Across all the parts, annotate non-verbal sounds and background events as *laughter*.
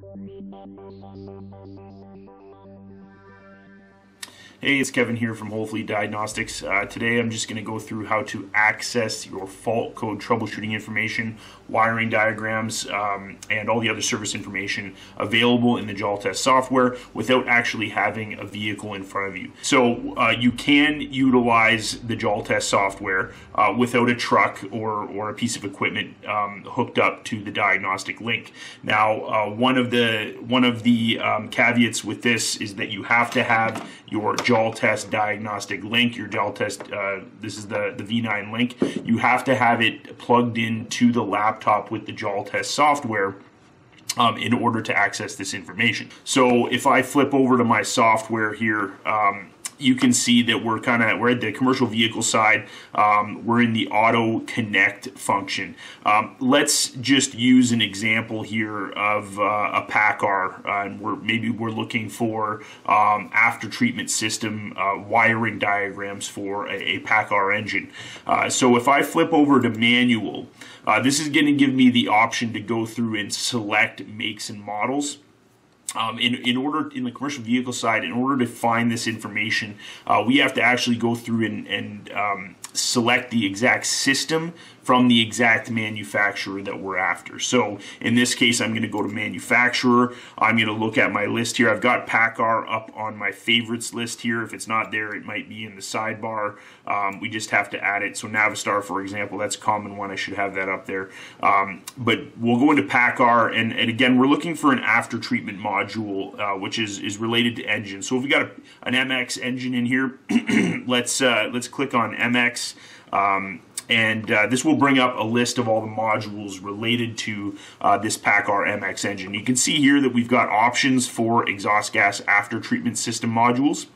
Thank you. Hey, it's Kevin here from Whole Fleet Diagnostics. Uh, today I'm just going to go through how to access your fault code troubleshooting information, wiring diagrams, um, and all the other service information available in the Jaltest software without actually having a vehicle in front of you. So uh, you can utilize the Jaltest software uh, without a truck or, or a piece of equipment um, hooked up to the diagnostic link. Now, uh, one of the one of the um, caveats with this is that you have to have your Jaltest diagnostic link, your Jaltest, uh, this is the, the V9 link, you have to have it plugged into the laptop with the Jaltest software. Um, in order to access this information. So if I flip over to my software here, um, you can see that we're kind of we're at the commercial vehicle side. Um, we're in the auto connect function. Um, let's just use an example here of uh, a PACCAR, uh, and we're maybe we're looking for um, after treatment system uh, wiring diagrams for a, a PACCAR engine. Uh, so if I flip over to manual, uh, this is going to give me the option to go through and select makes and models. Um, in, in order in the commercial vehicle side, in order to find this information, uh, we have to actually go through and, and um, select the exact system from the exact manufacturer that we're after. So in this case, I'm going to go to manufacturer. I'm going to look at my list here. I've got PACCAR up on my favorites list here. If it's not there, it might be in the sidebar. Um, we just have to add it. So Navistar, for example, that's a common one. I should have that up there. Um, but we'll go into PACCAR, and, and again, we're looking for an after treatment module, uh, which is, is related to engine. So if we got a, an MX engine in here, *clears throat* let's uh, let's click on MX. Um, and uh, this will bring up a list of all the modules related to uh, this PACCAR MX engine. You can see here that we've got options for exhaust gas after treatment system modules.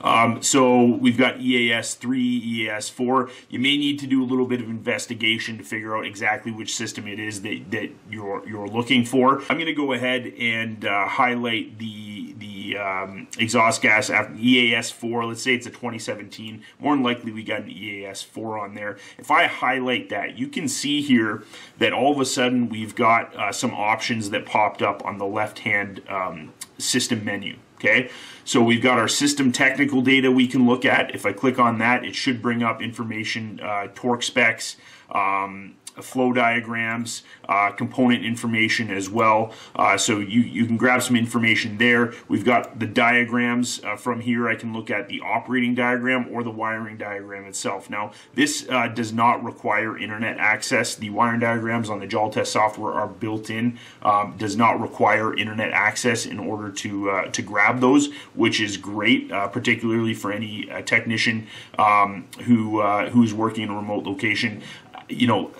Um, so we've got EAS 3, EAS 4. You may need to do a little bit of investigation to figure out exactly which system it is that, that you're, you're looking for. I'm going to go ahead and uh, highlight the, the um, exhaust gas after EAS 4. Let's say it's a 2017. More than likely we got an EAS 4 on there. If I highlight that, you can see here that all of a sudden we've got uh, some options that popped up on the left-hand um, system menu. Okay, so we've got our system technical data we can look at. If I click on that, it should bring up information, uh, torque specs, um, flow diagrams, uh, component information as well. Uh, so you, you can grab some information there. We've got the diagrams uh, from here. I can look at the operating diagram or the wiring diagram itself. Now, this uh, does not require internet access. The wiring diagrams on the Jaltest software are built in, um, does not require internet access in order to, uh, to grab those, which is great, uh, particularly for any technician um, who, who's working in a remote location you know,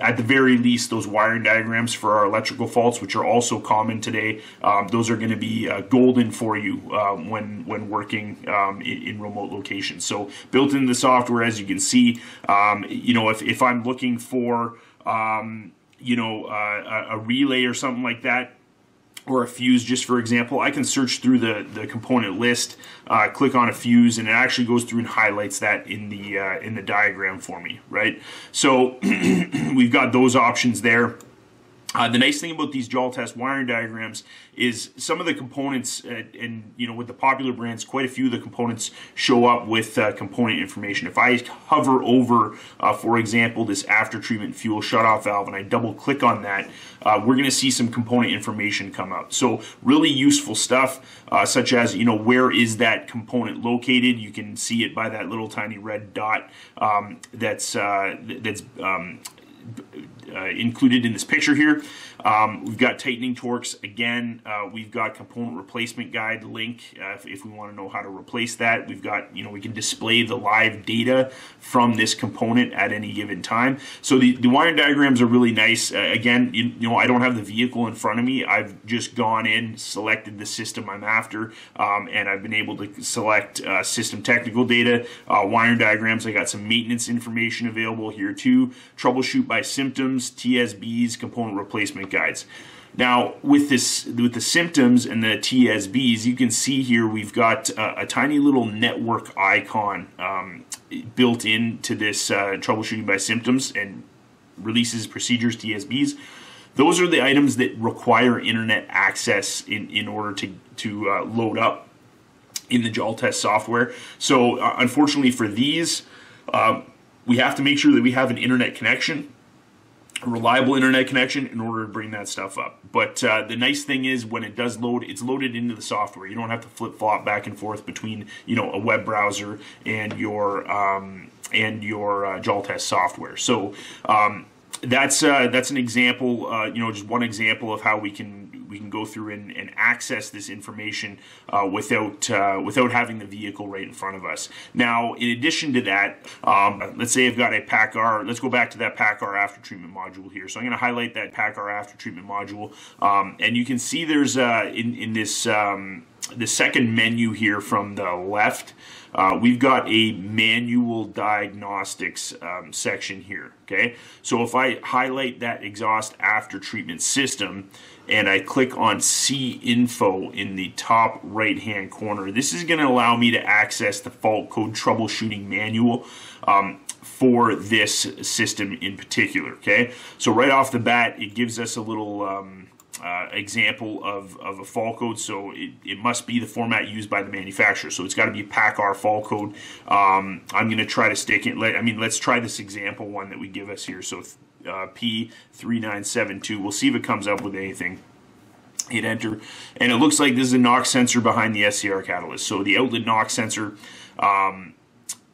at the very least, those wiring diagrams for our electrical faults, which are also common today, um, those are going to be uh, golden for you uh, when when working um, in, in, remote locations. So built into the software, as you can see, um, you know, if, if I'm looking for, um, you know, uh, a relay or something like that, or a fuse just for example I can search through the the component list uh, click on a fuse and it actually goes through and highlights that in the uh, in the diagram for me right? So *clears throat* we've got those options there uh, the nice thing about these Jaltest wiring diagrams is some of the components, uh, and you know, with the popular brands, quite a few of the components show up with uh, component information. If I hover over, uh, for example, this after treatment fuel shutoff valve, and I double click on that, uh, we're going to see some component information come up. So really useful stuff, uh, such as you know, where is that component located? You can see it by that little tiny red dot um, that's that's um, uh, included in this picture here. Um, we've got tightening torques again. Uh, we've got component replacement guide link uh, if, if, we want to know how to replace that. We've got you know we can display the live data from this component at any given time. So the, the wiring diagrams are really nice. Uh, again, you, you, know I don't have the vehicle in front of me. I've just gone in, selected the system I'm after, um, and I've been able to select uh, system technical data, uh, wiring diagrams. I got some maintenance information available here too. Troubleshoot by symptoms, TSBs, component replacement guides. Now, with this, with the symptoms and the TSBs, you can see here we've got a, a tiny little network icon um, built into this uh, troubleshooting by symptoms and releases procedures TSBs. those are the items that require internet access in, in order to, to uh, load up in the Jaltest software. So uh, unfortunately for these, uh, we have to make sure that we have an internet connection reliable internet connection in order to bring that stuff up. But uh, the nice thing is when it does load, it's loaded into the software. You don't have to flip flop back and forth between you know a web browser and your um, and your uh, Jaltest software. So um, that's uh, that's an example, uh, you know, just one example of how we can we can go through and, and access this information uh, without uh, without having the vehicle right in front of us. Now, in addition to that, um, let's say I've got a PACCAR. Let's go back to that PACCAR after treatment module here. So I'm going to highlight that PACCAR after treatment module, um, and you can see there's uh, in in this um, the second menu here from the left. Uh, we've got a manual diagnostics um, section here, okay? So if I highlight that exhaust after treatment system and I click on see info in the top right hand corner, this is gonna allow me to access the fault code troubleshooting manual um, for this system in particular, okay? So right off the bat, it gives us a little um, uh, example of, of a fault code. So it, it must be the format used by the manufacturer. So it's got to be a PACCAR fault code. Um, I'm going to try to stick it. I mean, let's try this example one that we give us here. So uh, P3972. We'll see if it comes up with anything hit enter and it looks like this is a NOx sensor behind the SCR catalyst so the outlet NOx sensor um,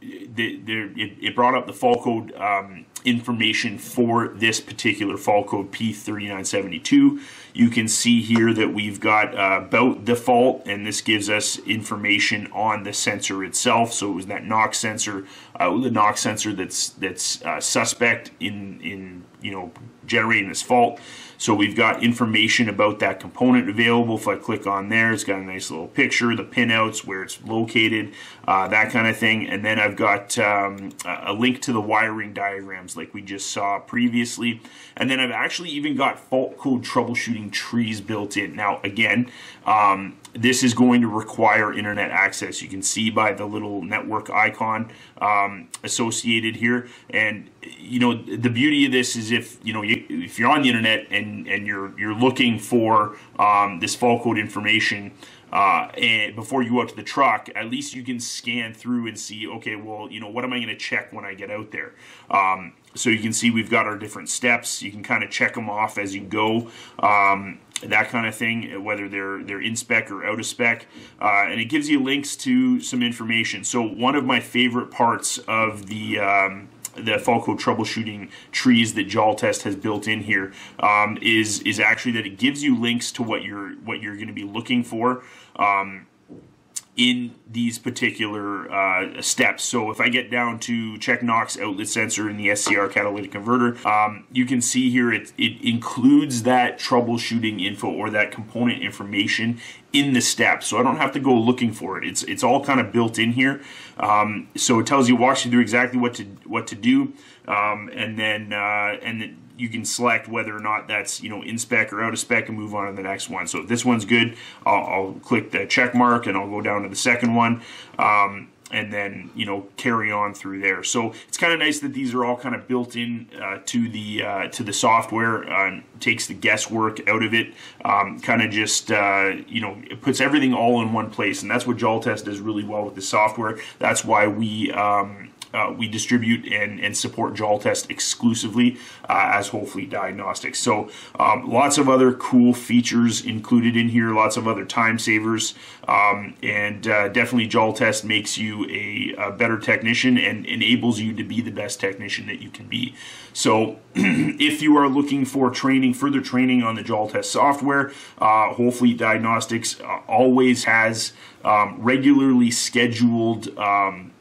the, the, it, it, brought up the fault code um, information for this particular fault code P3972. You can see here that we've got uh, about default, and this gives us information on the sensor itself. So it was that NOx sensor, uh, the NOx sensor that's that's uh, suspect in in you know generating this fault. So we've got information about that component available. If I click on there, it's got a nice little picture, the pinouts, where it's located, uh, that kind of thing. And then I've got um, a link to the wiring diagrams like we just saw previously. And then I've actually even got fault code troubleshooting trees built in. Now, again, um, this is going to require internet access. You can see by the little network icon um, associated here. And you know the beauty of this is if you know you, if you're on the internet and and you're you're looking for um, this fault code information. Uh, and before you go out to the truck, at least you can scan through and see, okay, well, you know, what am I going to check when I get out there? Um, so you can see we've got our different steps. You can kind of check them off as you go. Um, that kind of thing, whether they're they're in spec or out of spec, uh, and it gives you links to some information. So one of my favorite parts of the um, the fault code troubleshooting trees that Jaltest has built in here um, is is actually that it gives you links to what you're what you're going to be looking for. Um, in these particular uh, steps. So if I get down to check NOx outlet sensor in the SCR catalytic converter, um, you can see here it, it includes that troubleshooting info or that component information in the steps. So I don't have to go looking for it. It's it's all kind of built in here. Um, so it tells you, walks you through exactly what to what to do, um, and then uh, and you can select whether or not that's you know in spec or out of spec and move on to the next one. So if this one's good, I'll, I'll click the check mark and I'll go down to the second one. Um, and then you know carry on through there. So it's kind of nice that these are all kind of built in uh, to the uh, to the software. Uh, takes the guesswork out of it. Um, kind of just uh, you know it puts everything all in one place, and that's what Jaltest does really well with the software. That's why we. Um, uh, we distribute and, and support Jaltest exclusively uh, as Whole Fleet Diagnostics. So um, lots of other cool features included in here, lots of other time savers, um, and uh, definitely Jaltest makes you a, a, better technician and enables you to be the best technician that you can be. So *clears throat* if you are looking for training, further training on the Jaltest software, uh, Whole Fleet Diagnostics uh, always has um, regularly scheduled um,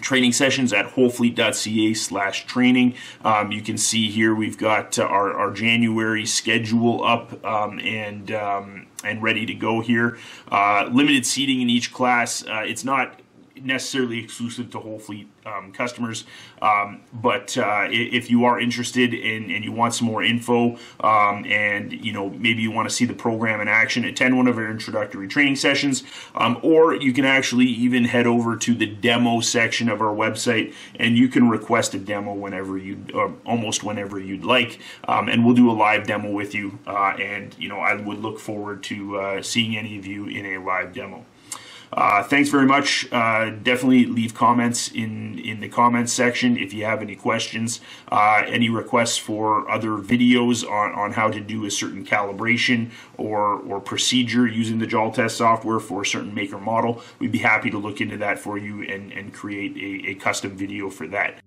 training sessions at wholefleet.ca slash training. Um, you can see here we've got uh, our, our January schedule up um, and um, and ready to go here. Uh, limited seating in each class. Uh, it's not necessarily exclusive to whole fleet um, customers. Um, but uh, if you are interested in, and you want some more info, um, and you know maybe you want to see the program in action, attend one of our introductory training sessions, um, or you can actually even head over to the demo section of our website, and you can request a demo whenever you, almost whenever you'd like, um, and we'll do a live demo with you. Uh, and you know I would look forward to uh, seeing any of you in a live demo. Uh, thanks very much. Uh, definitely leave comments in, in the comments section if you have any questions, uh, any requests for other videos on, on how to do a certain calibration or, or procedure using the Jaltest software for a certain maker model. We'd be happy to look into that for you and, and create a, a custom video for that.